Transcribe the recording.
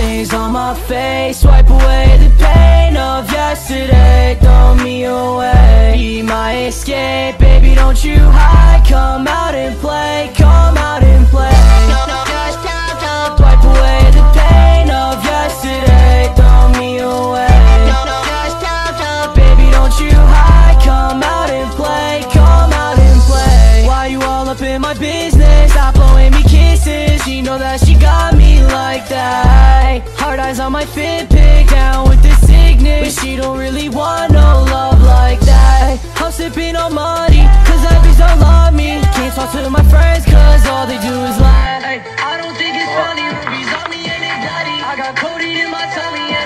stains on my face Wipe away the pain of yesterday. Throw me away. Be my escape Baby, don't you hide. Come out and play Come out and play. Wipe away the pain of yesterday. Throw me away. Baby, don't you hide. Come out and play Come out and play. Why you all up in my business? got me like that. Hard eyes on my Fitbit, down with the sickness. But she don't really want no love like that. I'm sipping on money, cause that bitch don't love me. Can't talk to my friends, cause all they do is lie. I don't think it's funny, rubies on me and it's daddy. I got coded in my tummy